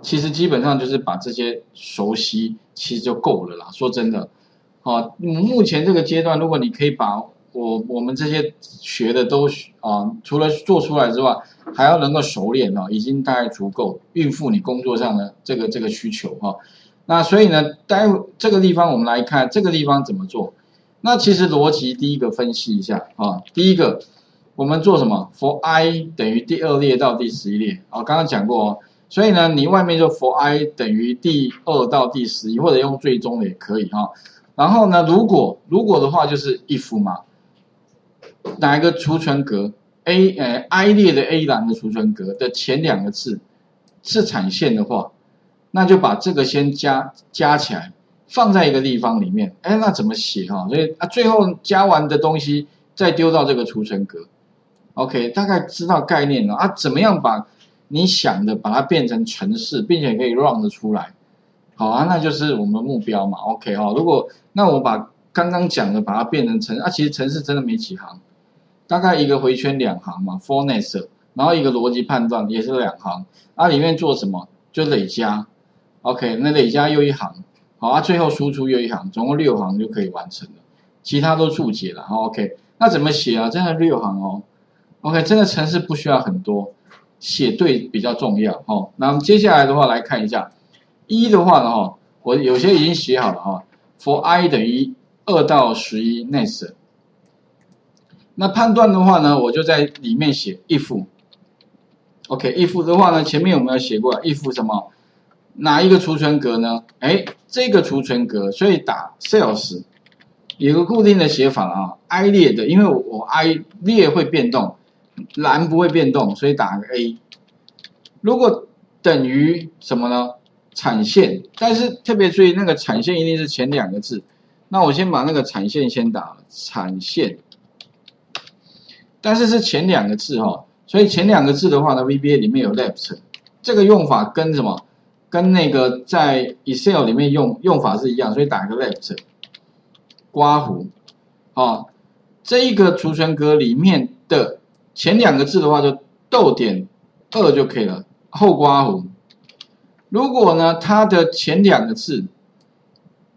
其实基本上就是把这些熟悉，其实就够了啦。说真的，哦，目前这个阶段，如果你可以把我我们这些学的都啊，除了做出来之外，还要能够熟练哦，已经大概足够应付你工作上的这个这个需求哈。那所以呢，待会这个地方我们来看这个地方怎么做。那其实逻辑第一个分析一下啊，第一个我们做什么？for i 等于第二列到第十一列啊，刚刚讲过哦。所以呢，你外面就 for i 等于第二到第十一，或者用最终的也可以哈。然后呢，如果如果的话就是 if 嘛，哪一个储存格 a 呃 i 列的 a 栏的储存格的前两个字是产线的话，那就把这个先加加起来，放在一个地方里面。哎，那怎么写哈？所以啊，最后加完的东西再丢到这个储存格。OK，大概知道概念了啊？怎么样把？你想的把它变成程式，并且可以 run 的出来，好啊，那就是我们的目标嘛。OK 哈，如果那我把刚刚讲的把它变成程啊，其实程式真的没几行，大概一个回圈两行嘛，for next，然后一个逻辑判断也是两行，啊，里面做什么就累加，OK，那累加又一行，好啊，最后输出又一行，总共六行就可以完成了，其他都注解了，OK，那怎么写啊？真的六行哦，OK，真的程式不需要很多。写对比较重要哦。那接下来的话来看一下，一的话呢哈，我有些已经写好了哈。For i 等于二到十一，next。那判断的话呢，我就在里面写 if。OK，if 的话呢，前面有没有写过？if 什么？哪一个储存格呢？哎，这个储存格，所以打 sales 有个固定的写法啊，i 列的，因为我 i 列会变动。蓝不会变动，所以打个 A。如果等于什么呢？产线，但是特别注意，那个产线一定是前两个字。那我先把那个产线先打，产线。但是是前两个字哈，所以前两个字的话呢，VBA 里面有 left，这个用法跟什么？跟那个在 Excel 里面用用法是一样，所以打一个 left，刮弧，啊，这一个储存格里面的。前两个字的话就逗点二就可以了，后刮弧。如果呢它的前两个字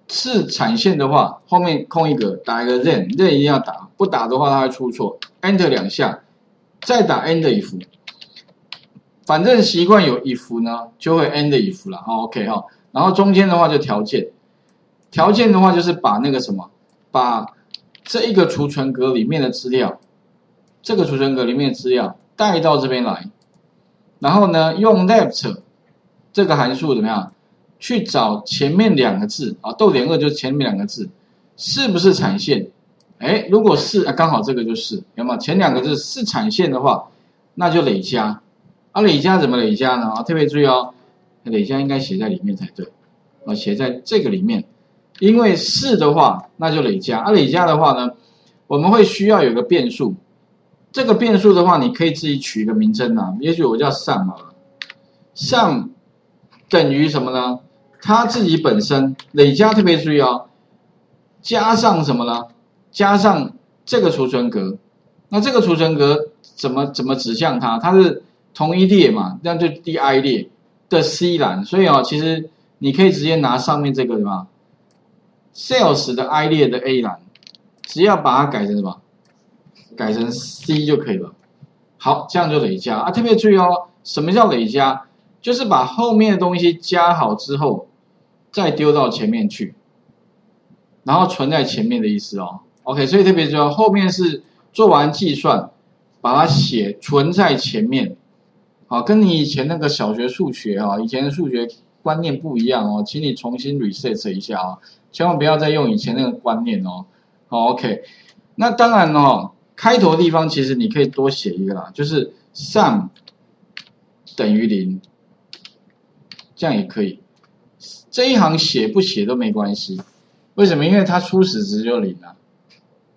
是产线的话，后面空一格打一个 then，then 一定要打，不打的话它会出错。Enter 两下，再打 end if，反正习惯有 if 呢，就会 end if 了。好，OK 哈。然后中间的话就条件，条件的话就是把那个什么，把这一个储存格里面的资料。这个储存格里面的资料带到这边来，然后呢，用 left 这个函数怎么样？去找前面两个字啊，逗点二就是前面两个字，是不是产线？哎，如果是，刚好这个就是，有没有？前两个字是产线的话，那就累加。啊，累加怎么累加呢？啊，特别注意哦，累加应该写在里面才对，啊，写在这个里面，因为是的话，那就累加。啊，累加的话呢，我们会需要有个变数。这个变数的话，你可以自己取一个名称呐，也许我叫 sum 好了，sum 等于什么呢？它自己本身累加特别注意哦，加上什么呢？加上这个储存格，那这个储存格怎么怎么指向它？它是同一列嘛，那就第 i 列的 C 栏，所以啊，其实你可以直接拿上面这个什么 sales 的 i 列的 A 栏，只要把它改成什么？改成 C 就可以了。好，这样就累加啊！特别注意哦，什么叫累加？就是把后面的东西加好之后，再丢到前面去，然后存在前面的意思哦。OK，所以特别注意，后面是做完计算，把它写存在前面。好，跟你以前那个小学数学啊，以前的数学观念不一样哦，请你重新 reset 一下啊，千万不要再用以前那个观念哦。好，OK，那当然哦。开头地方其实你可以多写一个啦，就是 sum 等于零，这样也可以。这一行写不写都没关系，为什么？因为它初始值就零了。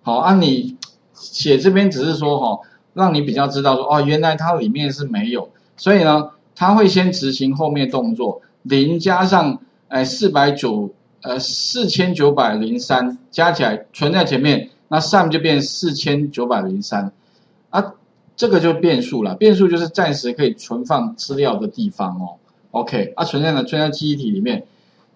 好，啊，你写这边只是说哈，让你比较知道说哦，原来它里面是没有，所以呢，它会先执行后面动作，零加上哎四百九呃四千九百零三加起来存在前面。那 sum 就变四千九百零三，啊，这个就变数了。变数就是暂时可以存放资料的地方哦。OK，啊存在呢存在记忆体里面，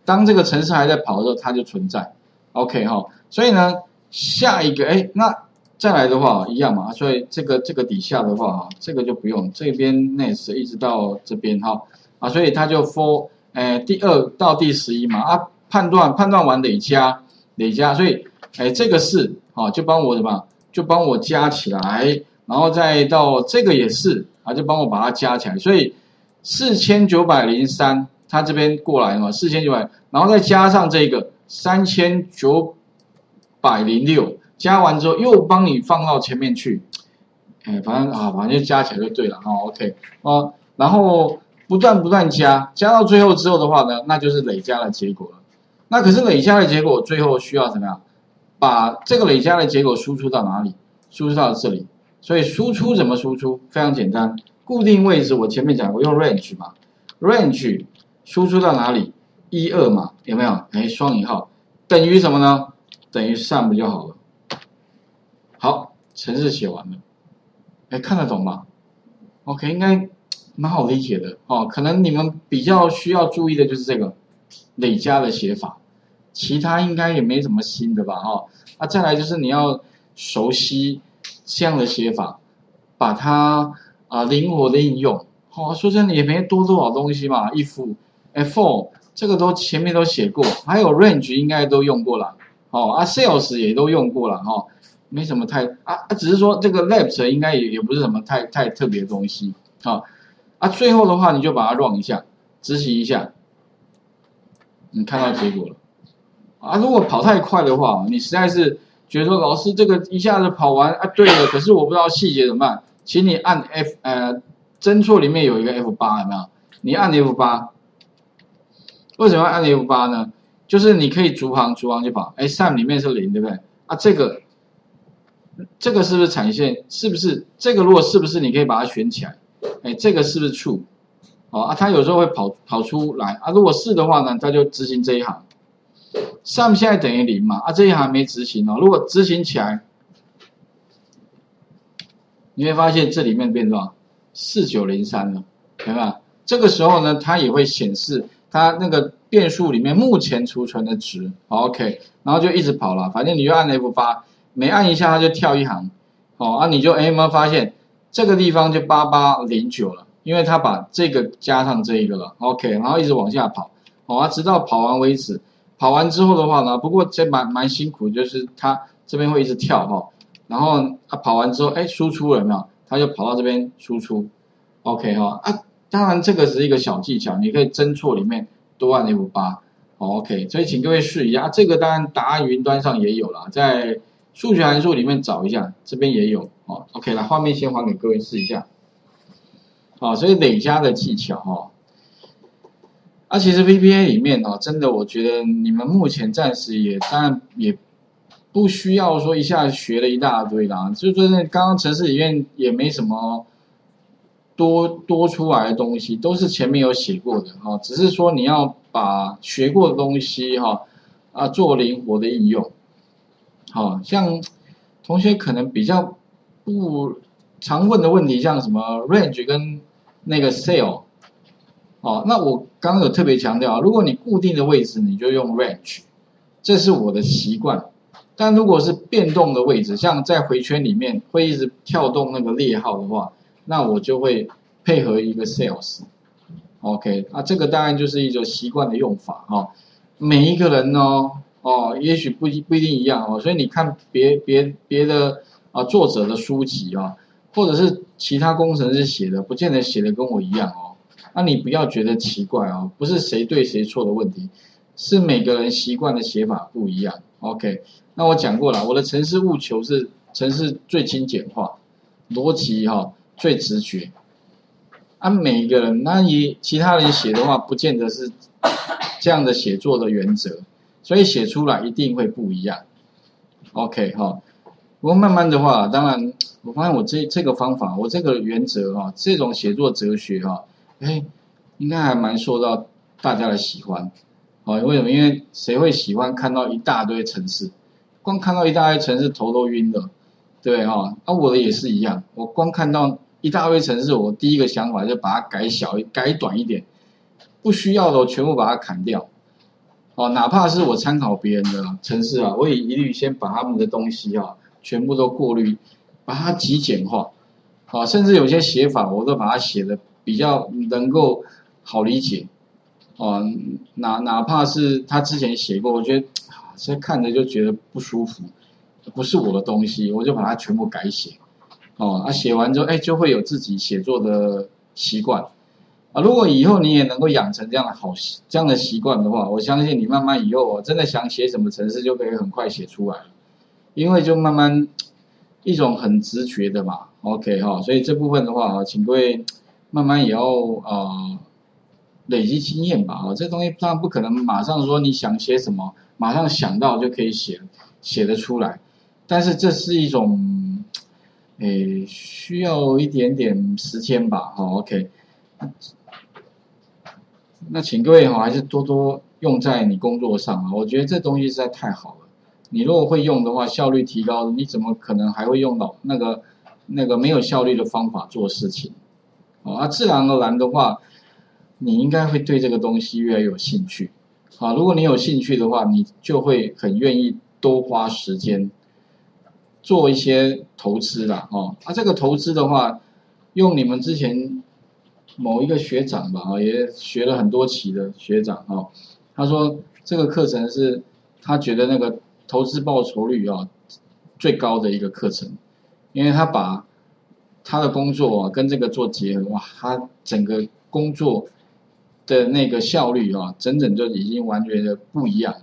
当这个程式还在跑的时候，它就存在。OK 哈，所以呢下一个哎那再来的话一样嘛，所以这个这个底下的话啊，这个就不用这边 next 一直到这边哈啊，所以它就 for 哎第二到第十一嘛啊判断判断完累加累加，所以哎这个是啊就帮我什么就帮我加起来。然后再到这个也是啊，就帮我把它加起来，所以四千九百零三，它这边过来嘛，四千九百，然后再加上这个三千九百零六，加完之后又帮你放到前面去，哎，反正啊，反正就加起来就对了哈，OK 啊，然后不断不断加，加到最后之后的话呢，那就是累加的结果了。那可是累加的结果最后需要怎么样？把这个累加的结果输出到哪里？输出到这里。所以输出怎么输出？非常简单，固定位置我前面讲过，用 range 嘛，range 输出到哪里？一二嘛，有没有？哎，双引号等于什么呢？等于 sum 就好了。好，程式写完了，哎，看得懂吗？OK，应该蛮好理解的哦。可能你们比较需要注意的就是这个累加的写法，其他应该也没什么新的吧？哈，那再来就是你要熟悉。这样的写法，把它啊灵活的应用。好，说真的也没多多少东西嘛。if f 这个都前面都写过，还有 range 应该都用过了。哦啊，sales 也都用过了哈，没什么太啊，只是说这个 left 应该也也不是什么太太特别的东西。好啊，最后的话你就把它 run 一下，执行一下，你看到结果了。啊，如果跑太快的话，你实在是。觉得说老师这个一下子跑完啊，对了，可是我不知道细节怎么办，请你按 F 呃，侦错里面有一个 F 八有没有？你按 F 八，为什么按 F 八呢？就是你可以逐行逐行去跑，哎，sum 里面是零对不对？啊，这个这个是不是产线？是不是这个如果是不是你可以把它选起来？哎，这个是不是 true？哦啊，它有时候会跑跑出来啊，如果是的话呢，它就执行这一行。Sum 现在等于零嘛？啊，这一行没执行哦。如果执行起来，你会发现这里面变多少？四九零三了，明白这个时候呢，它也会显示它那个变数里面目前储存的值。OK，然后就一直跑了。反正你就按 F 八，每按一下它就跳一行。哦，啊，你就哎有没有发现这个地方就八八零九了？因为它把这个加上这一个了。OK，然后一直往下跑，哦，直到跑完为止。跑完之后的话呢，不过这蛮蛮辛苦，就是它这边会一直跳哈，然后它跑完之后，哎，输出了没有？它就跑到这边输出，OK 哈。啊，当然这个是一个小技巧，你可以侦错里面多按 F 八，OK，所以请各位试一下，这个当然答案云端上也有了，在数学函数里面找一下，这边也有。哦，OK，来画面先还给各位试一下，好，所以累加的技巧哈。啊，其实 VBA 里面哦，真的，我觉得你们目前暂时也当然也不需要说一下学了一大堆啦，就说那刚刚城市里面也没什么多多出来的东西，都是前面有写过的哈，只是说你要把学过的东西哈啊做灵活的应用，好像同学可能比较不常问的问题，像什么 range 跟那个 sale。哦，那我刚刚有特别强调啊，如果你固定的位置，你就用 range，这是我的习惯。但如果是变动的位置，像在回圈里面会一直跳动那个列号的话，那我就会配合一个 sales。OK，那这个当然就是一种习惯的用法哈。每一个人呢，哦，也许不不一定一样哦，所以你看别别别的啊作者的书籍啊，或者是其他工程师写的，不见得写的跟我一样哦。那你不要觉得奇怪哦，不是谁对谁错的问题，是每个人习惯的写法不一样。OK，那我讲过了，我的城市务求是城市最精简化，逻辑哈最直觉。啊，每一个人，那你其他人写的话，不见得是这样的写作的原则，所以写出来一定会不一样。OK 哈，不过慢慢的话，当然我发现我这这个方法，我这个原则哈，这种写作哲学哈。哎，应该还蛮受到大家的喜欢，哦，为什么？因为谁会喜欢看到一大堆城市？光看到一大堆城市头都晕的，对哈？啊，我的也是一样，我光看到一大堆城市，我第一个想法就把它改小、改短一点，不需要的我全部把它砍掉，哦，哪怕是我参考别人的城市啊，我也一律先把他们的东西啊全部都过滤，把它极简化，啊，甚至有些写法我都把它写的比较能够好理解，哦，哪哪怕是他之前写过，我觉得啊，现在看着就觉得不舒服，不是我的东西，我就把它全部改写，哦，啊，写完之后，哎，就会有自己写作的习惯。啊，如果以后你也能够养成这样的好这样的习惯的话，我相信你慢慢以后真的想写什么程式就可以很快写出来。因为就慢慢一种很直觉的嘛，OK 哈，所以这部分的话啊，请各位慢慢也要呃累积经验吧啊，这东西当然不可能马上说你想写什么马上想到就可以写写得出来，但是这是一种诶需要一点点时间吧，好 OK。那请各位哈，还是多多用在你工作上啊！我觉得这东西实在太好了。你如果会用的话，效率提高，你怎么可能还会用到那个那个没有效率的方法做事情？哦，啊，自然而然的话，你应该会对这个东西越来越有兴趣。啊，如果你有兴趣的话，你就会很愿意多花时间做一些投资了。哦，啊，这个投资的话，用你们之前。某一个学长吧，啊，也学了很多期的学长，啊，他说这个课程是他觉得那个投资报酬率啊最高的一个课程，因为他把他的工作跟这个做结合，哇，他整个工作的那个效率啊，整整就已经完全的不一样了。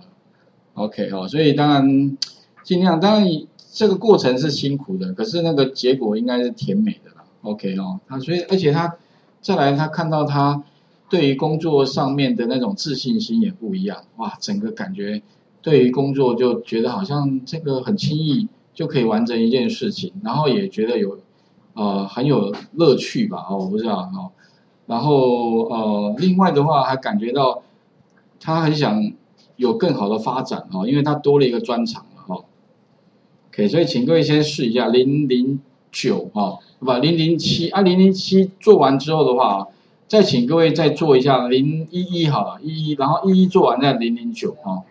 OK 哦，所以当然尽量，当然这个过程是辛苦的，可是那个结果应该是甜美的了。OK 哦，他所以而且他。再来，他看到他对于工作上面的那种自信心也不一样，哇，整个感觉对于工作就觉得好像这个很轻易就可以完成一件事情，然后也觉得有呃很有乐趣吧，哦，我不知道哦，然后呃，另外的话还感觉到他很想有更好的发展哦，因为他多了一个专长了哈。OK，所以请各位先试一下零零九哈。不，零零七啊，零零七做完之后的话，再请各位再做一下零一一好了，一一，然后一一做完再零零九啊。